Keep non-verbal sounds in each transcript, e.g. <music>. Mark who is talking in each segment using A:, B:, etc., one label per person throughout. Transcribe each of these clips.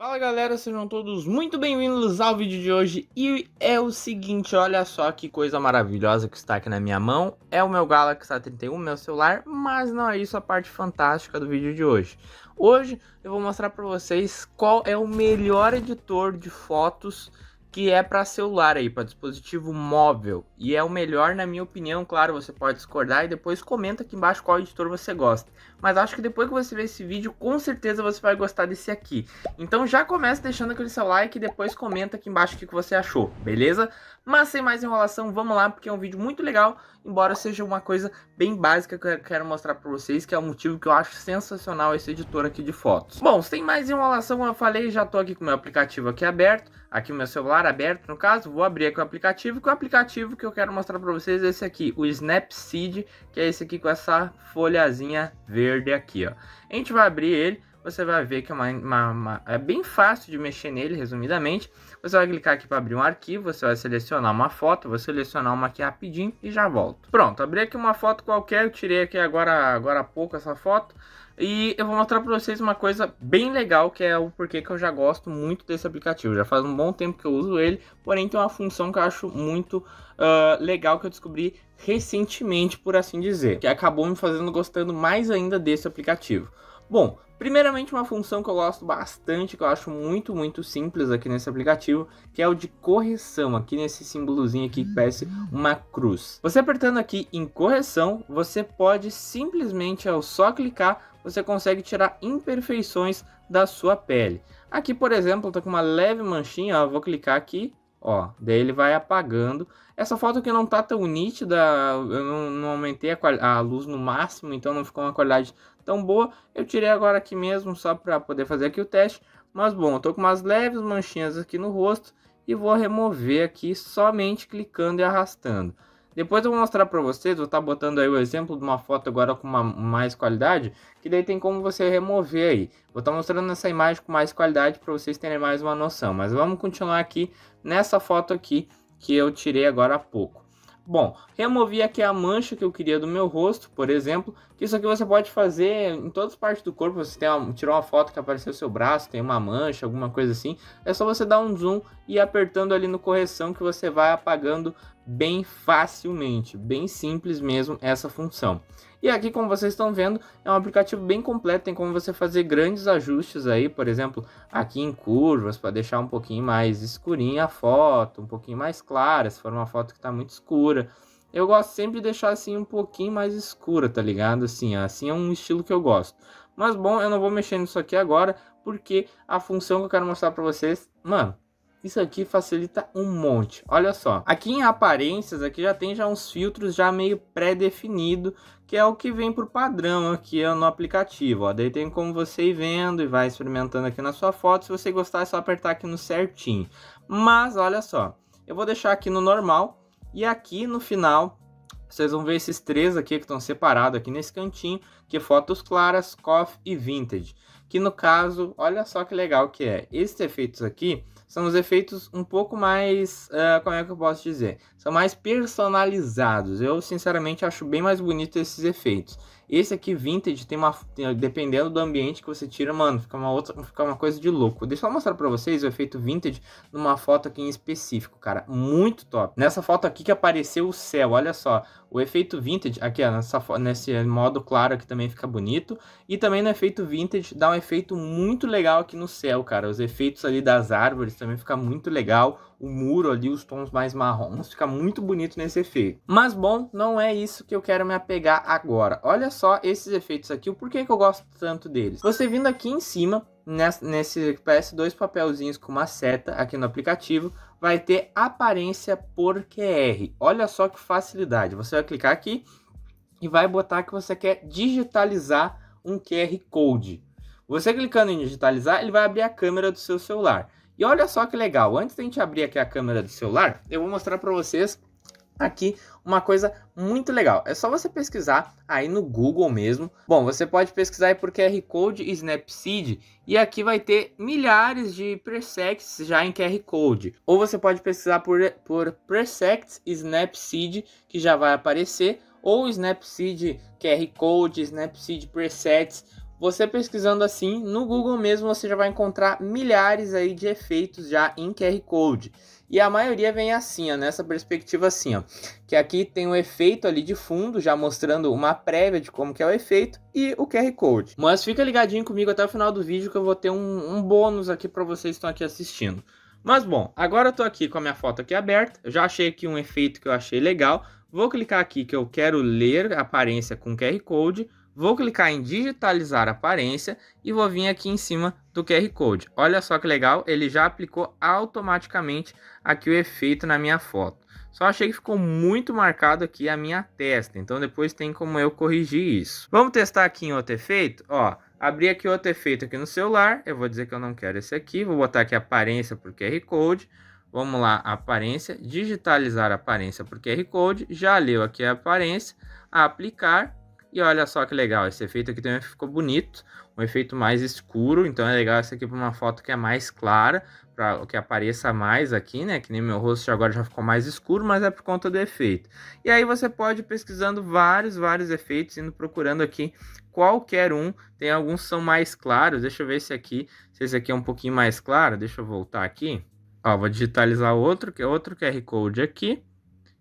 A: Fala galera, sejam todos muito bem-vindos ao vídeo de hoje. E é o seguinte, olha só que coisa maravilhosa que está aqui na minha mão. É o meu Galaxy A31, meu celular, mas não é isso a parte fantástica do vídeo de hoje. Hoje eu vou mostrar para vocês qual é o melhor editor de fotos que é para celular aí, para dispositivo móvel. E é o melhor na minha opinião, claro, você pode discordar e depois comenta aqui embaixo qual editor você gosta. Mas acho que depois que você ver esse vídeo, com certeza você vai gostar desse aqui. Então já começa deixando aquele seu like e depois comenta aqui embaixo o que você achou, beleza? Mas sem mais enrolação, vamos lá, porque é um vídeo muito legal, embora seja uma coisa bem básica que eu quero mostrar para vocês, que é o motivo que eu acho sensacional esse editor aqui de fotos. Bom, sem mais enrolação, como eu falei, já tô aqui com o meu aplicativo aqui aberto, aqui o meu celular aberto no caso, vou abrir aqui o aplicativo, que o aplicativo que eu quero mostrar para vocês é esse aqui, o Snapseed, que é esse aqui com essa folhazinha verde aqui, ó. A gente vai abrir ele, você vai ver que é, uma, uma, uma, é bem fácil de mexer nele, resumidamente. Você vai clicar aqui para abrir um arquivo, você vai selecionar uma foto, vou selecionar uma aqui rapidinho e já volto. Pronto, abri aqui uma foto qualquer, eu tirei aqui agora, agora há pouco essa foto. E eu vou mostrar para vocês uma coisa bem legal, que é o porquê que eu já gosto muito desse aplicativo. Já faz um bom tempo que eu uso ele, porém tem uma função que eu acho muito uh, legal que eu descobri recentemente, por assim dizer. Que acabou me fazendo gostando mais ainda desse aplicativo. Bom, primeiramente uma função que eu gosto bastante, que eu acho muito, muito simples aqui nesse aplicativo, que é o de correção, aqui nesse símbolozinho aqui que parece uma cruz. Você apertando aqui em correção, você pode simplesmente, ao só clicar, você consegue tirar imperfeições da sua pele. Aqui, por exemplo, eu tô com uma leve manchinha, ó, vou clicar aqui, ó, daí ele vai apagando. Essa foto aqui não tá tão nítida, eu não, não aumentei a, a, luz no máximo, então não ficou uma qualidade tão boa. Eu tirei agora aqui mesmo só para poder fazer aqui o teste. Mas bom, eu tô com umas leves manchinhas aqui no rosto e vou remover aqui somente clicando e arrastando. Depois eu vou mostrar para vocês, vou estar tá botando aí o exemplo de uma foto agora com uma mais qualidade, que daí tem como você remover aí. Vou estar tá mostrando essa imagem com mais qualidade para vocês terem mais uma noção. Mas vamos continuar aqui nessa foto aqui que eu tirei agora há pouco. Bom, removi aqui a mancha que eu queria do meu rosto, por exemplo, isso aqui você pode fazer em todas as partes do corpo, você tem uma, tirou uma foto que apareceu seu braço, tem uma mancha, alguma coisa assim, é só você dar um zoom e apertando ali no correção que você vai apagando bem facilmente, bem simples mesmo essa função. E aqui, como vocês estão vendo, é um aplicativo bem completo, tem como você fazer grandes ajustes aí, por exemplo, aqui em curvas, para deixar um pouquinho mais escurinha a foto, um pouquinho mais clara, se for uma foto que está muito escura. Eu gosto sempre de deixar assim um pouquinho mais escura, tá ligado? Assim, assim é um estilo que eu gosto. Mas bom, eu não vou mexer nisso aqui agora, porque a função que eu quero mostrar para vocês, mano, isso aqui facilita um monte. Olha só, aqui em aparências, aqui já tem já uns filtros já meio pré-definido, que é o que vem por padrão aqui no aplicativo. Ó. Daí tem como você ir vendo e vai experimentando aqui na sua foto. Se você gostar, é só apertar aqui no certinho. Mas olha só, eu vou deixar aqui no normal e aqui no final vocês vão ver esses três aqui que estão separados aqui nesse cantinho, que é fotos claras, coffee e vintage. Que no caso, olha só que legal que é. Esses efeitos aqui são os efeitos um pouco mais, uh, como é que eu posso dizer? São mais personalizados. Eu, sinceramente, acho bem mais bonito esses efeitos. Esse aqui, Vintage, tem uma... Dependendo do ambiente que você tira, mano, fica uma outra... Fica uma coisa de louco. Deixa eu mostrar pra vocês o efeito Vintage numa foto aqui em específico, cara. Muito top. Nessa foto aqui que apareceu o céu, olha só. O efeito Vintage, aqui, ó, nessa, nesse modo claro aqui também fica bonito. E também no efeito Vintage dá um efeito muito legal aqui no céu, cara. Os efeitos ali das árvores também fica muito legal o muro ali, os tons mais marrons, fica muito bonito nesse efeito. Mas bom, não é isso que eu quero me apegar agora. Olha só esses efeitos aqui, o porquê que eu gosto tanto deles. Você vindo aqui em cima, nesse, parece dois papelzinhos com uma seta aqui no aplicativo, vai ter aparência por QR. Olha só que facilidade. Você vai clicar aqui e vai botar que você quer digitalizar um QR Code. Você clicando em digitalizar, ele vai abrir a câmera do seu celular. E olha só que legal, antes da gente abrir aqui a câmera do celular, eu vou mostrar para vocês aqui uma coisa muito legal. É só você pesquisar aí no Google mesmo. Bom, você pode pesquisar aí por QR Code e Snapseed e aqui vai ter milhares de presets já em QR Code. Ou você pode pesquisar por, por presets Snapseed que já vai aparecer ou Snapseed QR Code, Snapseed presets Você pesquisando assim, no Google mesmo você já vai encontrar milhares aí de efeitos já em QR Code. E a maioria vem assim, ó, nessa perspectiva assim, ó, que aqui tem um efeito ali de fundo, já mostrando uma prévia de como que é o efeito e o QR Code. Mas fica ligadinho comigo até o final do vídeo que eu vou ter um, um bônus aqui para vocês que estão aqui assistindo. Mas bom, agora eu tô aqui com a minha foto aqui aberta, eu já achei aqui um efeito que eu achei legal, vou clicar aqui que eu quero ler a aparência com QR Code, Vou clicar em digitalizar aparência e vou vir aqui em cima do QR Code. Olha só que legal, ele já aplicou automaticamente aqui o efeito na minha foto. Só achei que ficou muito marcado aqui a minha testa, então depois tem como eu corrigir isso. Vamos testar aqui em outro efeito? Ó, abri aqui outro efeito aqui no celular, eu vou dizer que eu não quero esse aqui, vou botar aqui aparência por QR Code. Vamos lá, aparência, digitalizar aparência por QR Code, já leu aqui a aparência, aplicar e olha só que legal, esse efeito aqui também ficou bonito, um efeito mais escuro, então é legal esse aqui para uma foto que é mais clara, para que apareça mais aqui, né? Que nem meu rosto agora já ficou mais escuro, mas é por conta do efeito. E aí você pode ir pesquisando vários, vários efeitos, indo procurando aqui qualquer um. Tem alguns que são mais claros, deixa eu ver esse aqui, se esse aqui é um pouquinho mais claro, deixa eu voltar aqui. Ó, vou digitalizar outro, que é outro QR Code aqui.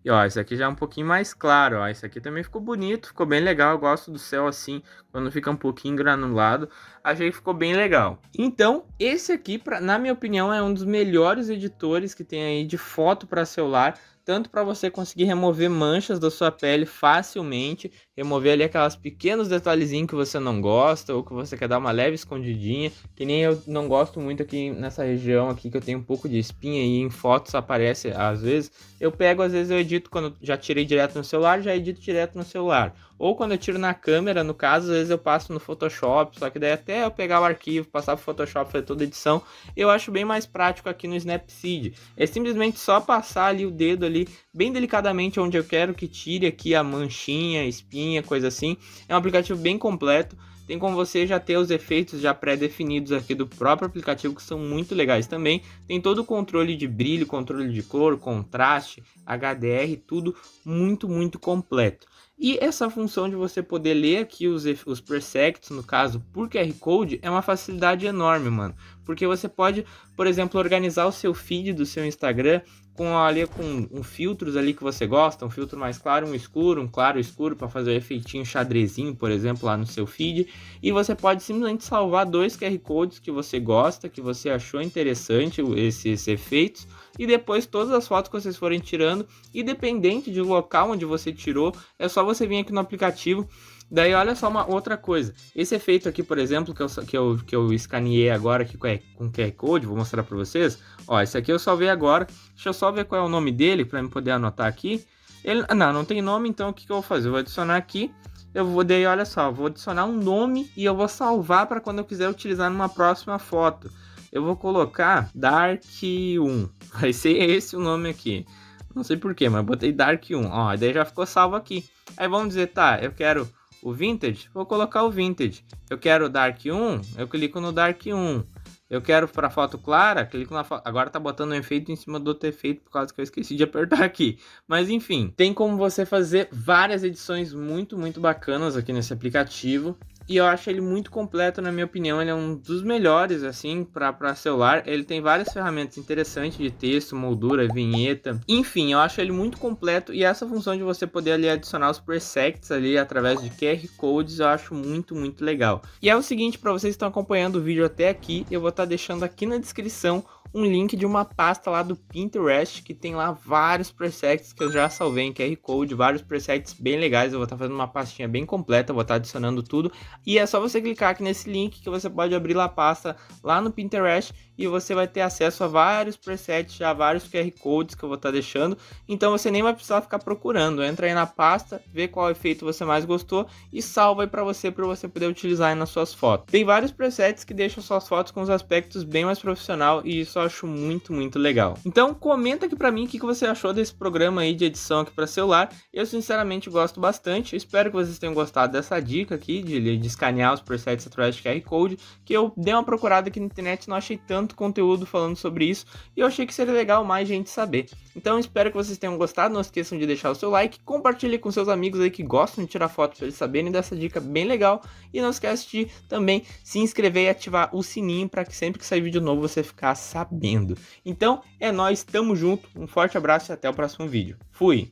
A: E ó, esse aqui já é um pouquinho mais claro, ó. Esse aqui também ficou bonito, ficou bem legal. Eu gosto do céu assim, quando fica um pouquinho granulado. Achei que ficou bem legal. Então, esse aqui, pra, na minha opinião, é um dos melhores editores que tem aí de foto para celular tanto para você conseguir remover manchas da sua pele facilmente, remover ali aquelas pequenos detalhezinhos que você não gosta ou que você quer dar uma leve escondidinha, que nem eu não gosto muito aqui nessa região aqui que eu tenho um pouco de espinha e em fotos aparece às vezes. Eu pego, às vezes eu edito quando já tirei direto no celular, já edito direto no celular. Ou quando eu tiro na câmera, no caso, às vezes eu passo no Photoshop, só que daí até eu pegar o arquivo, passar pro Photoshop, fazer toda a edição, eu acho bem mais prático aqui no Snapseed. É simplesmente só passar ali o dedo ali, bem delicadamente, onde eu quero que tire aqui a manchinha, espinha, coisa assim. É um aplicativo bem completo. Tem como você já ter os efeitos já pré-definidos aqui do próprio aplicativo que são muito legais também. Tem todo o controle de brilho, controle de cor, contraste, HDR, tudo muito, muito completo. E essa função de você poder ler aqui os, os presets, no caso, por QR Code, é uma facilidade enorme, mano. Porque você pode, por exemplo, organizar o seu feed do seu Instagram com ali com um filtros ali que você gosta, um filtro mais claro, um escuro, um claro escuro para fazer o efeitinho xadrezinho, por exemplo, lá no seu feed, e você pode simplesmente salvar dois QR codes que você gosta, que você achou interessante esses efeitos, e depois todas as fotos que vocês forem tirando, independente do local onde você tirou, é só você vir aqui no aplicativo Daí olha só uma outra coisa. Esse efeito aqui, por exemplo, que eu, que eu, que eu escaneei agora aqui com, com QR Code, vou mostrar para vocês. Ó, esse aqui eu salvei agora. Deixa eu só ver qual é o nome dele para eu poder anotar aqui. Ele, não, não tem nome, então o que, que eu vou fazer? Eu vou adicionar aqui. Eu vou, daí olha só, vou adicionar um nome e eu vou salvar para quando eu quiser utilizar numa próxima foto. Eu vou colocar Dark1. <laughs> Vai ser esse o nome aqui. Não sei porquê, mas botei Dark1. Ó, daí já ficou salvo aqui. Aí vamos dizer, tá, eu quero o Vintage, vou colocar o Vintage. Eu quero Dark 1, eu clico no Dark 1. Eu quero para foto clara, clico na foto. Agora tá botando um efeito em cima do outro efeito por causa que eu esqueci de apertar aqui. Mas enfim, tem como você fazer várias edições muito, muito bacanas aqui nesse aplicativo. E eu acho ele muito completo, na minha opinião. Ele é um dos melhores, assim, para celular. Ele tem várias ferramentas interessantes de texto, moldura, vinheta. Enfim, eu acho ele muito completo. E essa função de você poder ali adicionar os presets ali através de QR Codes, eu acho muito, muito legal. E é o seguinte, para vocês que estão acompanhando o vídeo até aqui, eu vou estar tá deixando aqui na descrição um link de uma pasta lá do Pinterest que tem lá vários presets que eu já salvei em QR Code, vários presets bem legais. Eu vou estar tá fazendo uma pastinha bem completa, vou estar tá adicionando tudo. E é só você clicar aqui nesse link que você pode abrir lá a pasta lá no Pinterest e você vai ter acesso a vários presets, já vários QR Codes que eu vou estar tá deixando. Então você nem vai precisar ficar procurando. Entra aí na pasta, vê qual efeito você mais gostou e salva aí para você para você poder utilizar nas suas fotos. Tem vários presets que deixam suas fotos com os aspectos bem mais profissional e isso eu acho muito, muito legal. Então comenta aqui pra mim o que você achou desse programa aí de edição aqui para celular. Eu sinceramente gosto bastante. Espero que vocês tenham gostado dessa dica aqui de, de escanear os presets através de QR Code, que eu dei uma procurada aqui na internet, não achei tanto conteúdo falando sobre isso e eu achei que seria legal mais gente saber. Então espero que vocês tenham gostado. Não esqueçam de deixar o seu like, compartilhe com seus amigos aí que gostam de tirar foto para eles saberem dessa dica bem legal e não esquece de também se inscrever e ativar o sininho para que sempre que sair vídeo novo você ficar sabendo. Então é nós, tamo junto, um forte abraço e até o próximo vídeo. Fui!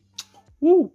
A: Uh!